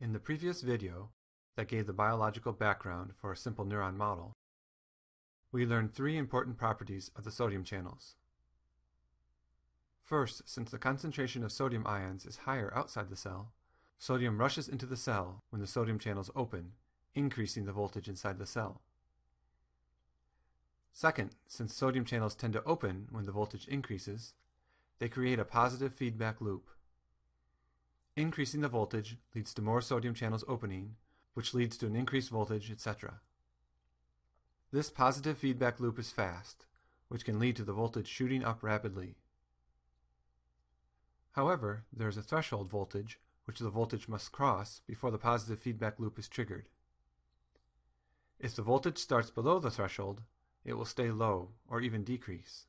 In the previous video that gave the biological background for a simple neuron model, we learned three important properties of the sodium channels. First, since the concentration of sodium ions is higher outside the cell, sodium rushes into the cell when the sodium channels open, increasing the voltage inside the cell. Second, since sodium channels tend to open when the voltage increases, they create a positive feedback loop. Increasing the voltage leads to more sodium channels opening, which leads to an increased voltage, etc. This positive feedback loop is fast, which can lead to the voltage shooting up rapidly. However, there is a threshold voltage which the voltage must cross before the positive feedback loop is triggered. If the voltage starts below the threshold, it will stay low or even decrease.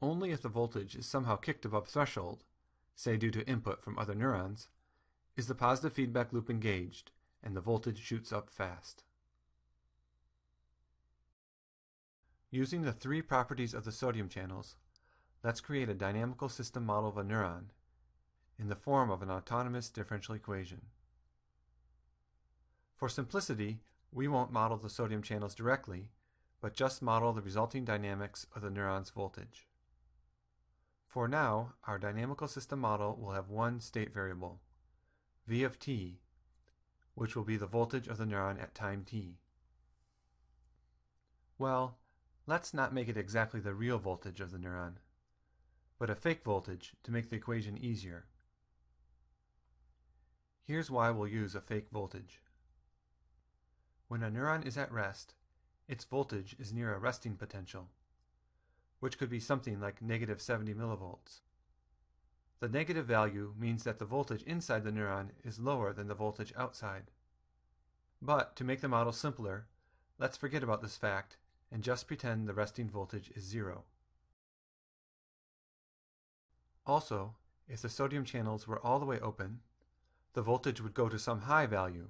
Only if the voltage is somehow kicked above threshold, say due to input from other neurons, is the positive feedback loop engaged and the voltage shoots up fast. Using the three properties of the sodium channels, let's create a dynamical system model of a neuron in the form of an autonomous differential equation. For simplicity, we won't model the sodium channels directly, but just model the resulting dynamics of the neuron's voltage. For now, our dynamical system model will have one state variable, v of t, which will be the voltage of the neuron at time t. Well, let's not make it exactly the real voltage of the neuron, but a fake voltage to make the equation easier. Here's why we'll use a fake voltage. When a neuron is at rest, its voltage is near a resting potential, which could be something like negative 70 millivolts. The negative value means that the voltage inside the neuron is lower than the voltage outside. But to make the model simpler, let's forget about this fact and just pretend the resting voltage is zero. Also, if the sodium channels were all the way open, the voltage would go to some high value,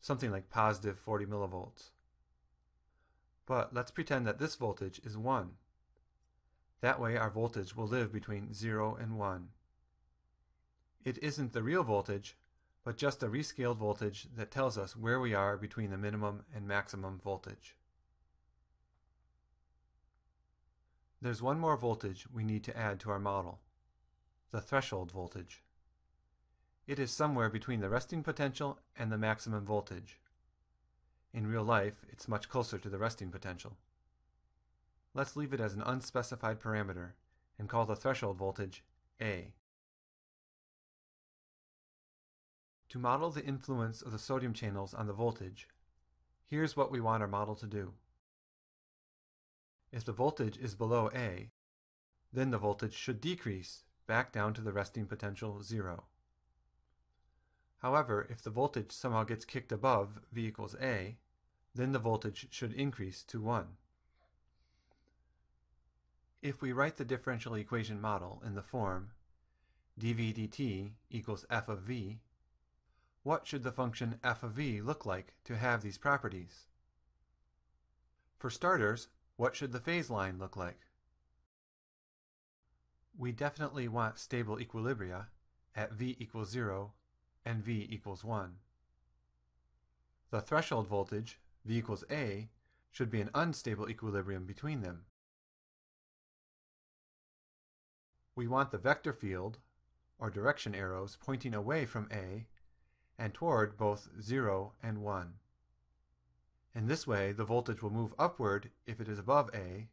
something like positive 40 millivolts. But let's pretend that this voltage is 1. That way our voltage will live between 0 and 1. It isn't the real voltage, but just a rescaled voltage that tells us where we are between the minimum and maximum voltage. There's one more voltage we need to add to our model, the threshold voltage. It is somewhere between the resting potential and the maximum voltage. In real life, it's much closer to the resting potential. Let's leave it as an unspecified parameter and call the threshold voltage A. To model the influence of the sodium channels on the voltage, here's what we want our model to do. If the voltage is below A, then the voltage should decrease back down to the resting potential 0. However, if the voltage somehow gets kicked above V equals A, then the voltage should increase to 1. If we write the differential equation model in the form dv dt equals f of v, what should the function f of v look like to have these properties? For starters, what should the phase line look like? We definitely want stable equilibria at v equals 0 and V equals 1. The threshold voltage, V equals A, should be an unstable equilibrium between them. We want the vector field, or direction arrows, pointing away from A and toward both 0 and 1. In this way, the voltage will move upward if it is above A,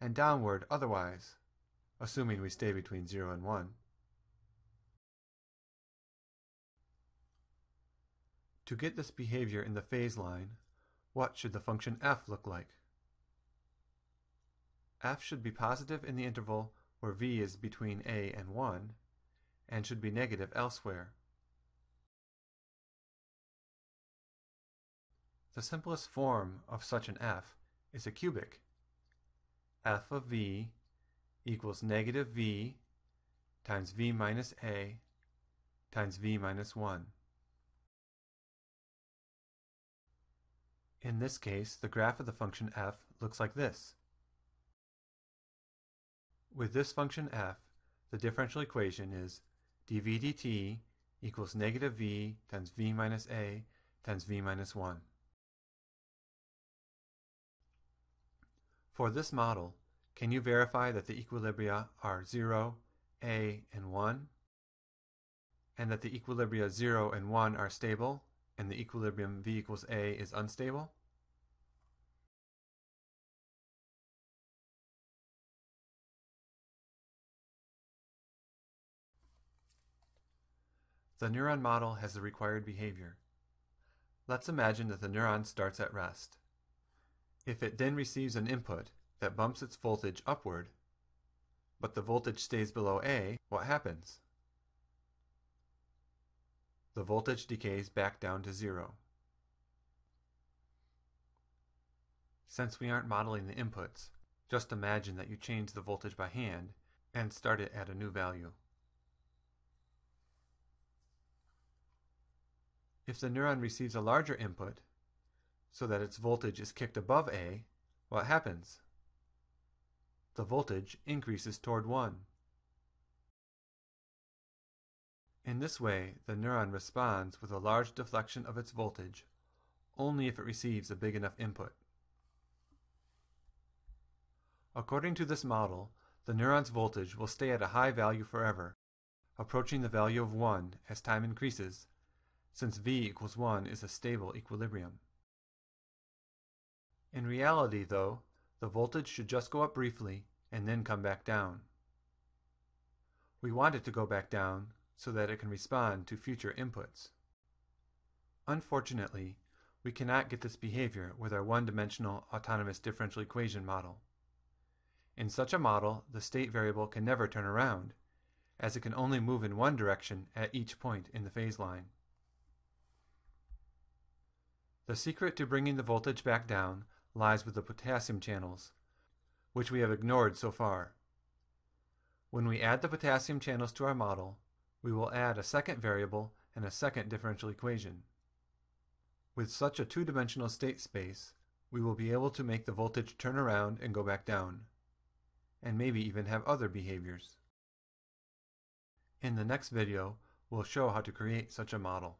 and downward otherwise, assuming we stay between 0 and 1. To get this behavior in the phase line, what should the function f look like? f should be positive in the interval where v is between a and 1, and should be negative elsewhere. The simplest form of such an f is a cubic. f of v equals negative v times v minus a times v minus 1. In this case, the graph of the function f looks like this. With this function f, the differential equation is dv dt equals negative v times v minus a times v minus 1. For this model, can you verify that the equilibria are 0, a, and 1? And that the equilibria 0 and 1 are stable, and the equilibrium v equals a is unstable? The neuron model has the required behavior. Let's imagine that the neuron starts at rest. If it then receives an input that bumps its voltage upward, but the voltage stays below A, what happens? The voltage decays back down to zero. Since we aren't modeling the inputs, just imagine that you change the voltage by hand and start it at a new value. If the neuron receives a larger input, so that its voltage is kicked above A, what happens? The voltage increases toward 1. In this way, the neuron responds with a large deflection of its voltage only if it receives a big enough input. According to this model, the neuron's voltage will stay at a high value forever, approaching the value of 1 as time increases since V equals 1 is a stable equilibrium. In reality, though, the voltage should just go up briefly and then come back down. We want it to go back down so that it can respond to future inputs. Unfortunately, we cannot get this behavior with our one-dimensional autonomous differential equation model. In such a model, the state variable can never turn around, as it can only move in one direction at each point in the phase line. The secret to bringing the voltage back down lies with the potassium channels, which we have ignored so far. When we add the potassium channels to our model, we will add a second variable and a second differential equation. With such a two-dimensional state space, we will be able to make the voltage turn around and go back down, and maybe even have other behaviors. In the next video, we'll show how to create such a model.